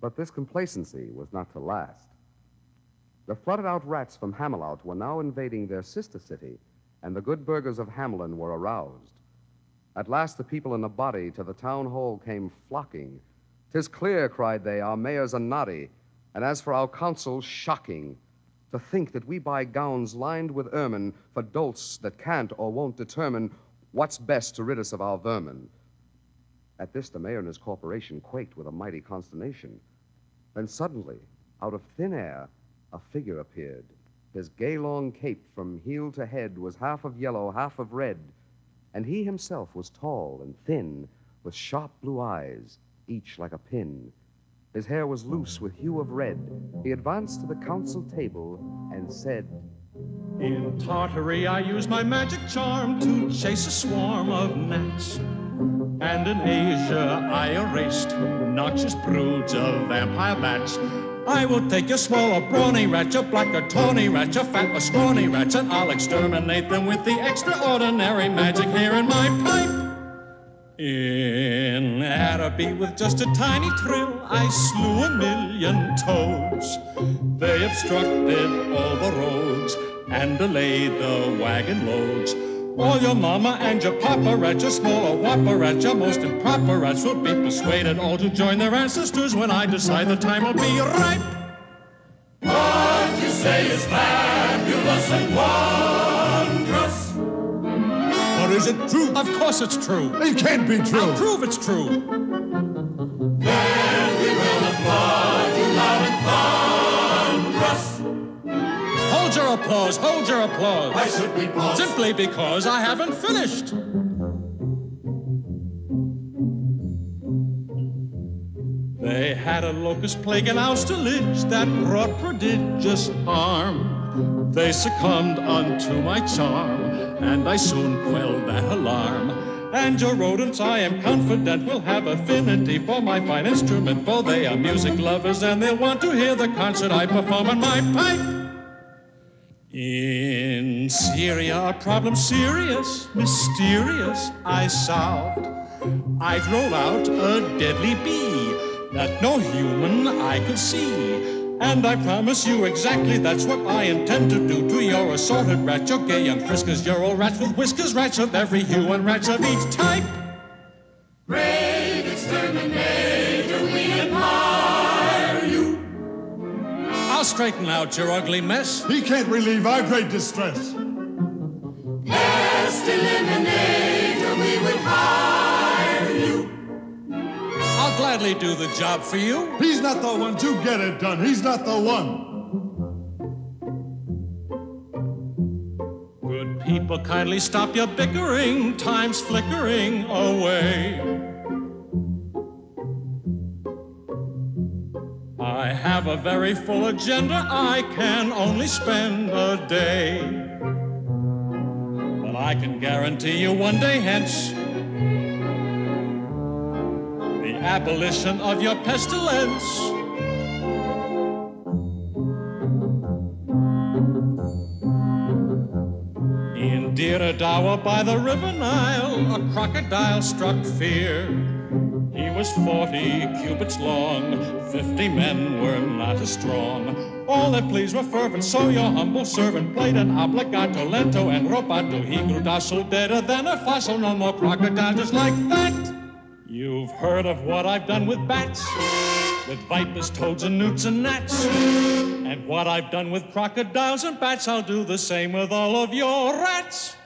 But this complacency was not to last. The flooded out rats from Hamelout were now invading their sister city, and the good burghers of Hamelin were aroused. At last, the people in a body to the town hall came flocking. "'Tis clear," cried they, "our mayors are noddy, and as for our council, shocking. To think that we buy gowns lined with ermine for dolts that can't or won't determine what's best to rid us of our vermin. At this, the mayor and his corporation quaked with a mighty consternation. Then suddenly, out of thin air, a figure appeared. His gay long cape from heel to head was half of yellow, half of red, and he himself was tall and thin, with sharp blue eyes, each like a pin. His hair was loose with hue of red. He advanced to the council table and said, In Tartary I use my magic charm to chase a swarm of gnats. And in Asia I erased noxious broods of vampire bats. I will take your small or brawny rat, your black or tawny rat, your fat a scrawny rats, and I'll exterminate them with the extraordinary magic here in my pipe. In Araby, with just a tiny trill, I slew a million toads. They obstructed all the roads and delayed the wagon loads. All your mama and your papa rats, your small or whopper rats, your most improper rats will be persuaded all to join their ancestors when I decide the time will be ripe. What you say is fabulous and wondrous. Or is it true? Of course it's true. It can't be true. I'll prove it's true. Applause, hold your applause. Why should we pause? Simply because I haven't finished. They had a locust plague in Austerlitz that brought prodigious harm. They succumbed unto my charm, and I soon quelled that alarm. And your rodents, I am confident, will have affinity for my fine instrument, for they are music lovers and they'll want to hear the concert I perform on my pipe. In Syria, a problem serious, mysterious, I solved. I drove out a deadly bee that no human eye could see. And I promise you exactly that's what I intend to do to your assorted rat, your gay and friskers, your old rats with whiskers, rats of every hue and rats of each type. Great exterminator, I'll straighten out your ugly mess. He can't relieve our great distress. Pest eliminator, we would hire you. I'll gladly do the job for you. He's not the one to get it done. He's not the one. Good people, kindly stop your bickering. Time's flickering away. I have a very full agenda. I can only spend a day. But I can guarantee you one day hence the abolition of your pestilence. In Diradawa by the river Nile, a crocodile struck fear. He was forty cubits long, fifty men were not as strong. All their pleas were fervent, so your humble servant played an obligato, lento, and rubato. He grew docile, deader than a fossil, no more crocodile just like that. You've heard of what I've done with bats, with vipers, toads, and newts and gnats. And what I've done with crocodiles and bats, I'll do the same with all of your rats.